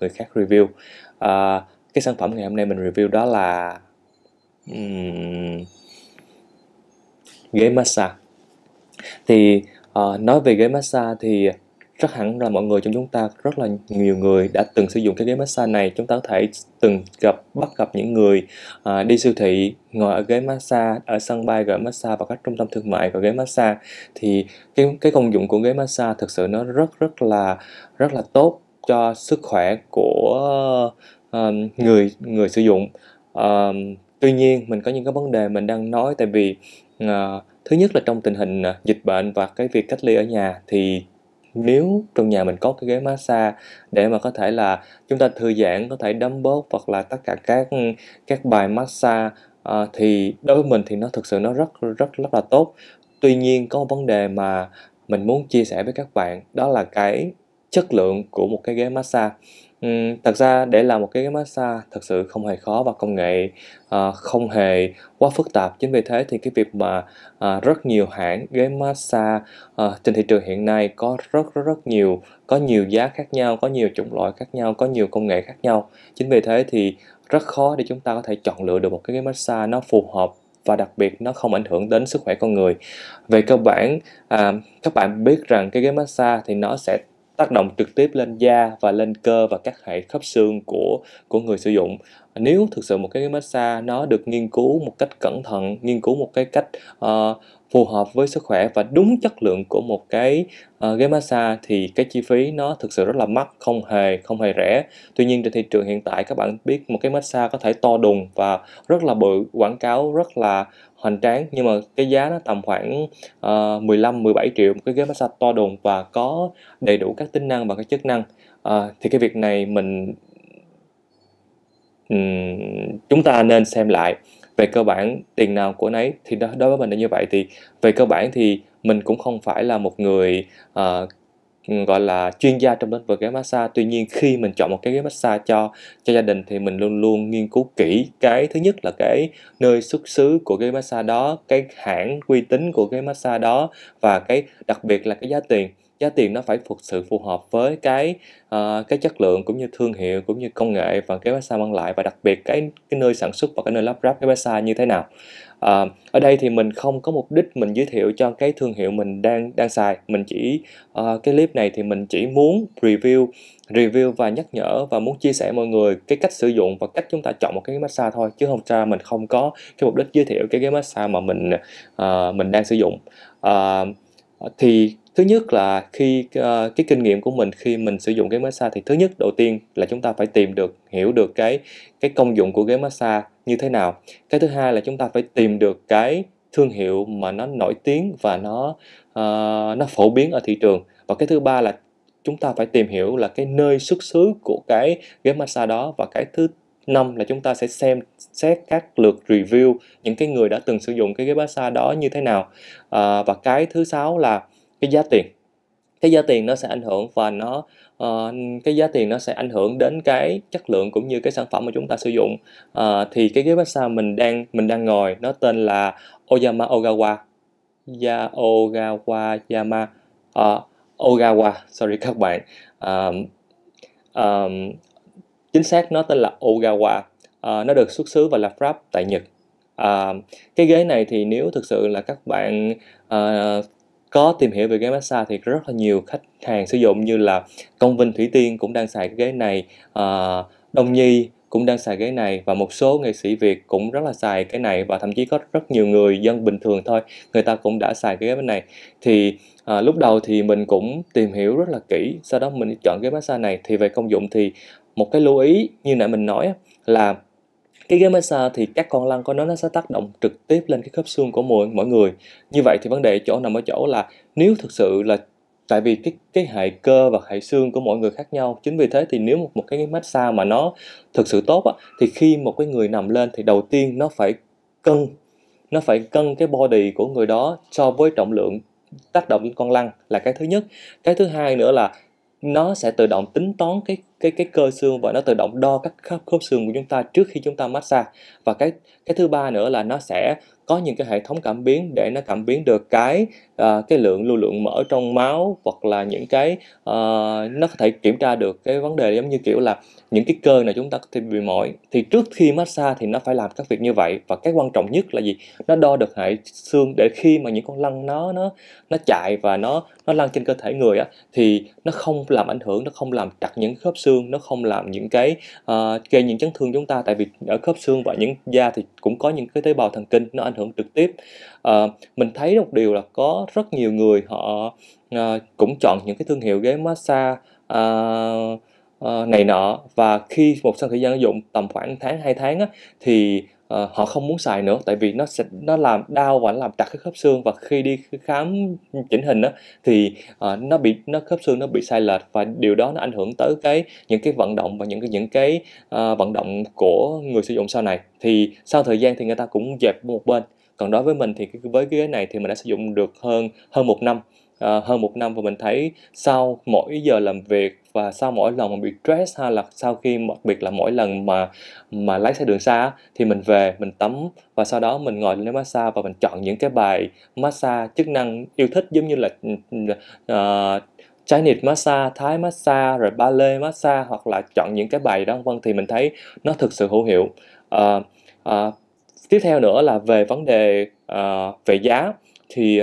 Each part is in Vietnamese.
được người khác review. À, cái sản phẩm ngày hôm nay mình review đó là um, ghế massage. Thì uh, nói về ghế massage thì rất hẳn là mọi người trong chúng ta rất là nhiều người đã từng sử dụng cái ghế massage này. Chúng ta có thể từng gặp bắt gặp những người uh, đi siêu thị ngồi ở ghế massage ở sân bay gọi massage và các trung tâm thương mại gọi ghế massage. Thì cái cái công dụng của ghế massage thực sự nó rất rất là rất là tốt cho sức khỏe của uh, người người sử dụng. Uh, tuy nhiên mình có những cái vấn đề mình đang nói tại vì uh, thứ nhất là trong tình hình uh, dịch bệnh và cái việc cách ly ở nhà thì nếu trong nhà mình có cái ghế massage để mà có thể là chúng ta thư giãn có thể đấm bóp hoặc là tất cả các các bài massage uh, thì đối với mình thì nó thực sự nó rất rất rất là tốt. Tuy nhiên có một vấn đề mà mình muốn chia sẻ với các bạn đó là cái chất lượng của một cái ghế massage Uhm, thật ra để làm một cái ghế massage thật sự không hề khó và công nghệ uh, không hề quá phức tạp. Chính vì thế thì cái việc mà uh, rất nhiều hãng ghế massage uh, trên thị trường hiện nay có rất rất rất nhiều có nhiều giá khác nhau, có nhiều chủng loại khác nhau, có nhiều công nghệ khác nhau. Chính vì thế thì rất khó để chúng ta có thể chọn lựa được một cái ghế massage nó phù hợp và đặc biệt nó không ảnh hưởng đến sức khỏe con người. Về cơ bản à, các bạn biết rằng cái ghế massage thì nó sẽ tác động trực tiếp lên da và lên cơ và các hệ khớp xương của của người sử dụng. Nếu thực sự một cái massage nó được nghiên cứu một cách cẩn thận nghiên cứu một cái cách uh, phù hợp với sức khỏe và đúng chất lượng của một cái ờ, uh, ghế massage thì cái chi phí nó thực sự rất là mắc không hề không hề rẻ. Tuy nhiên trên thị trường hiện tại các bạn biết một cái massage có thể to đùng và rất là bự quảng cáo rất là hoành tráng nhưng mà cái giá nó tầm khoảng uh, 15 17 triệu một cái ghế massage to đùng và có đầy đủ các tính năng và các chức năng. Uh, thì cái việc này mình um, chúng ta nên xem lại về cơ bản tiền nào của nấy thì đó, đối với mình là như vậy. Thì về cơ bản thì mình cũng không phải là một người uh, gọi là chuyên gia trong lĩnh vực ghế massage. Tuy nhiên khi mình chọn một cái ghế massage cho cho gia đình thì mình luôn luôn nghiên cứu kỹ cái thứ nhất là cái nơi xuất xứ của ghế massage đó cái hãng uy tín của ghế massage đó và cái đặc biệt là cái giá tiền giá tiền nó phải thực sự phù hợp với cái uh, cái chất lượng cũng như thương hiệu cũng như công nghệ và cái massage mang lại và đặc biệt cái cái nơi sản xuất và cái nơi lắp ráp cái massage như thế nào. À, ở đây thì mình không có mục đích mình giới thiệu cho cái thương hiệu mình đang đang xài. Mình chỉ uh, cái clip này thì mình chỉ muốn review review và nhắc nhở và muốn chia sẻ mọi người cái cách sử dụng và cách chúng ta chọn một cái massage thôi chứ không ra mình không có cái mục đích giới thiệu cái ghế massage mà mình uh, mình đang sử dụng. Uh, thì thứ nhất là khi uh, cái kinh nghiệm của mình khi mình sử dụng ghế massage thì thứ nhất đầu tiên là chúng ta phải tìm được hiểu được cái cái công dụng của ghế massage như thế nào. Cái thứ hai là chúng ta phải tìm được cái thương hiệu mà nó nổi tiếng và nó uh, nó phổ biến ở thị trường. Và cái thứ ba là chúng ta phải tìm hiểu là cái nơi xuất xứ của cái ghế massage đó. Và cái thứ năm là chúng ta sẽ xem xét các lượt review những cái người đã từng sử dụng cái ghế massage đó như thế nào. À, và cái thứ sáu là cái giá tiền. Cái giá tiền nó sẽ ảnh hưởng và nó uh, cái giá tiền nó sẽ ảnh hưởng đến cái chất lượng cũng như cái sản phẩm mà chúng ta sử dụng. Uh, thì cái ghế massage mình đang mình đang ngồi nó tên là Oyama Ogawa. Ya Ogawa Yama uh, Ogawa sorry các bạn. Um, um, chính xác nó tên là Ogawa. Uh, nó được xuất xứ và là ráp tại Nhật. Uh, cái ghế này thì nếu thực sự là các bạn uh, có tìm hiểu về ghế massage thì rất là nhiều khách hàng sử dụng như là công vinh thủy tiên cũng đang xài cái ghế này uh, đông nhi cũng đang xài ghế này và một số nghệ sĩ Việt cũng rất là xài cái này và thậm chí có rất nhiều người dân bình thường thôi người ta cũng đã xài cái ghế bên này. Thì à, lúc đầu thì mình cũng tìm hiểu rất là kỹ sau đó mình chọn ghế massage này. Thì về công dụng thì một cái lưu ý như nãy mình nói là cái ghế massage thì các con lăn của nó nó sẽ tác động trực tiếp lên cái khớp xương của mỗi mọi người. Như vậy thì vấn đề chỗ nằm ở chỗ là nếu thực sự là tại vì cái cái hệ cơ và hệ xương của mỗi người khác nhau chính vì thế thì nếu một, một cái massage mà nó thực sự tốt á, thì khi một cái người nằm lên thì đầu tiên nó phải cân nó phải cân cái body của người đó so với trọng lượng tác động lên con lăn là cái thứ nhất. Cái thứ hai nữa là nó sẽ tự động tính toán cái cái cái cơ xương và nó tự động đo các khớp khớp xương của chúng ta trước khi chúng ta massage. Và cái cái thứ ba nữa là nó sẽ có những cái hệ thống cảm biến để nó cảm biến được cái uh, cái lượng lưu lượng mỡ trong máu hoặc là những cái uh, nó có thể kiểm tra được cái vấn đề giống như kiểu là những cái cơ này chúng ta có thể bị mỏi thì trước khi massage thì nó phải làm các việc như vậy. Và cái quan trọng nhất là gì? Nó đo được hệ xương để khi mà những con lăn nó nó nó chạy và nó nó lăn trên cơ thể người á thì nó không làm ảnh hưởng nó không làm chặt những khớp xương nó không làm những cái uh, gây những chấn thương chúng ta. Tại vì ở khớp xương và những da thì cũng có những cái tế bào thần kinh nó ảnh hưởng trực tiếp. Uh, mình thấy một điều là có rất nhiều người họ uh, cũng chọn những cái thương hiệu ghế massage uh, uh, này nọ. Và khi một sau thời gian sử dụng tầm khoảng tháng hai tháng á, thì uh, họ không muốn xài nữa tại vì nó sẽ nó làm đau và nó làm chặt cái khớp xương. Và khi đi khám chỉnh hình á thì uh, nó bị nó khớp xương nó bị sai lệch. Và điều đó nó ảnh hưởng tới cái những cái vận động và những cái những cái uh, vận động của người sử dụng sau này. Thì sau thời gian thì người ta cũng dẹp một bên. Còn đối với mình thì với cái ghế này thì mình đã sử dụng được hơn hơn một năm. Uh, hơn một năm và mình thấy sau mỗi giờ làm việc và sau mỗi lần mà bị stress hay là sau khi đặc biệt là mỗi lần mà mà lái xe đường xa thì mình về mình tắm và sau đó mình ngồi lên massage và mình chọn những cái bài massage chức năng yêu thích giống như là uh, Chinese massage, Thái massage, rồi ballet massage hoặc là chọn những cái bài đó vân thì mình thấy nó thực sự hữu hiệu. Uh, uh, tiếp theo nữa là về vấn đề uh, về giá thì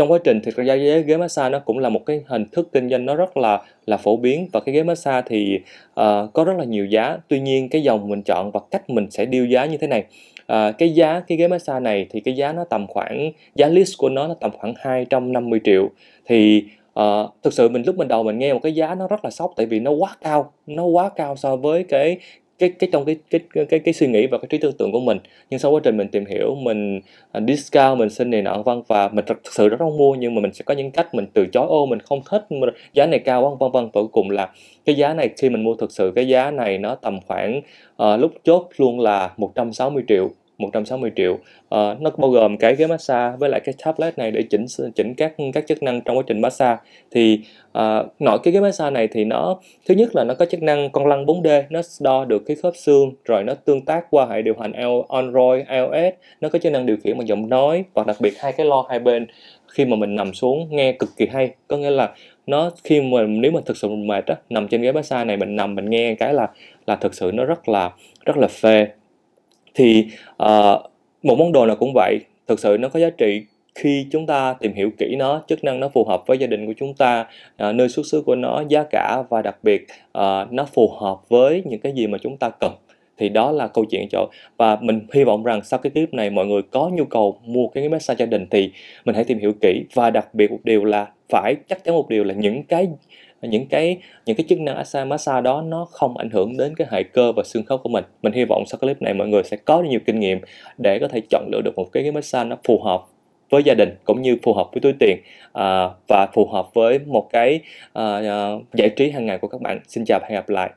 trong quá trình thực ra ghế, ghế massage nó cũng là một cái hình thức kinh doanh nó rất là là phổ biến và cái ghế massage thì uh, có rất là nhiều giá. Tuy nhiên cái dòng mình chọn và cách mình sẽ điêu giá như thế này. Uh, cái giá cái ghế massage này thì cái giá nó tầm khoảng giá list của nó nó tầm khoảng 250 triệu. Thì Uh, thực sự mình lúc mình đầu mình nghe một cái giá nó rất là sốc tại vì nó quá cao nó quá cao so với cái cái cái trong cái cái cái cái suy nghĩ và cái trí tưởng tượng của mình. Nhưng sau quá trình mình tìm hiểu mình à, discount mình xin này nọ vân và mình thật sự rất không mua nhưng mà mình sẽ có những cách mình từ chối ô mình không thích giá này cao quá vân vân. Và cuối cùng là cái giá này khi mình mua thực sự cái giá này nó tầm khoảng uh, lúc chốt luôn là 160 triệu. 160 triệu. À, nó bao gồm cái ghế massage với lại cái tablet này để chỉnh chỉnh các các chức năng trong quá trình massage. Thì à, nội cái ghế massage này thì nó thứ nhất là nó có chức năng con lăn 4D nó đo được cái khớp xương rồi nó tương tác qua hệ điều hành Android iOS nó có chức năng điều khiển bằng giọng nói và đặc biệt hai cái lo hai bên khi mà mình nằm xuống nghe cực kỳ hay. Có nghĩa là nó khi mà nếu mà thực sự mình mệt á nằm trên ghế massage này mình nằm mình nghe cái là là thực sự nó rất là rất là phê thì uh, một món đồ nào cũng vậy thực sự nó có giá trị khi chúng ta tìm hiểu kỹ nó chức năng nó phù hợp với gia đình của chúng ta uh, nơi xuất xứ của nó giá cả và đặc biệt uh, nó phù hợp với những cái gì mà chúng ta cần. Thì đó là câu chuyện chỗ. Và mình hy vọng rằng sau cái clip này mọi người có nhu cầu mua cái massage gia đình thì mình hãy tìm hiểu kỹ. Và đặc biệt một điều là phải chắc chắn một điều là những cái những cái những cái chức năng massage massage đó nó không ảnh hưởng đến cái hệ cơ và xương khớp của mình. Mình hy vọng sau clip này mọi người sẽ có nhiều kinh nghiệm để có thể chọn lựa được một cái, cái massage nó phù hợp với gia đình cũng như phù hợp với túi tiền à, và phù hợp với một cái à, à giải trí hàng ngày của các bạn. Xin chào và hẹn gặp lại.